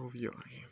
of your eye.